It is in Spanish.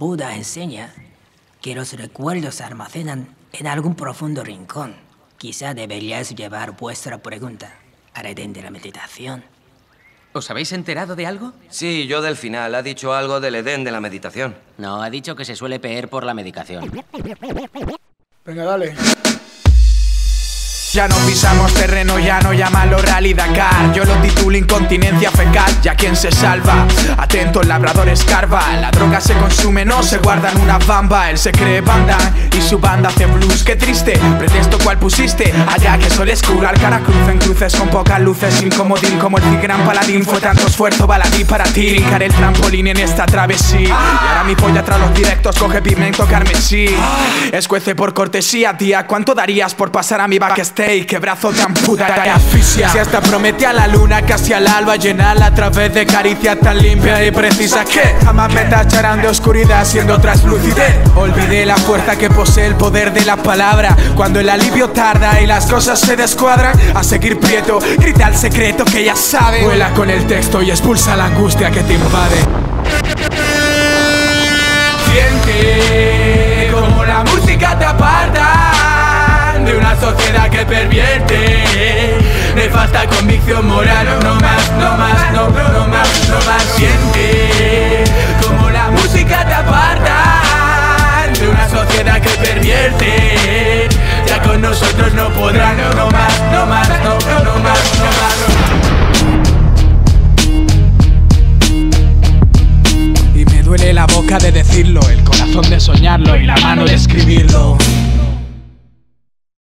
Buda enseña que los recuerdos se almacenan en algún profundo rincón. Quizá deberíais llevar vuestra pregunta al Edén de la meditación. ¿Os habéis enterado de algo? Sí, yo del final. Ha dicho algo del Edén de la meditación. No, ha dicho que se suele peer por la medicación. Venga, dale. Ya no pisamos terreno, ya no llamarlo Rally Dakar Yo lo titulo incontinencia fecal, ya quien se salva. Atento, el labrador escarba. La droga se consume, no se guarda en una bamba. Él se cree banda su banda hace blues Qué triste, pretexto cual pusiste Allá que sueles curar cara cruz en cruces Con pocas luces, sin comodín como el gran paladín. Fue tanto esfuerzo baladí para ti Brincar el trampolín en esta travesía. Y ahora mi polla tras los directos coge pigmento carmesí. Escuece por cortesía, tía ¿Cuánto darías por pasar a mi backstage? Qué brazo tan puta y asfixia. Si hasta promete a la luna casi al alba Llenarla a través de caricias tan limpias y precisas. Que jamás me tacharán de oscuridad siendo traslucidez Olvidé la fuerza que posee el poder de la palabra. Cuando el alivio tarda y las cosas se descuadran A seguir prieto, grita el secreto que ya sabe. Vuela con el texto y expulsa la angustia que te invade. Siente como la música te aparta de una sociedad que pervierte. Nefasta convicción moral No más, no más, no, no más, no más nosotros no No más, no más, no, no más, no más. Y me duele la boca de decirlo El corazón de soñarlo y la mano